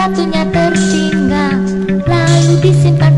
Sepatunya tertinggal lalu disimpan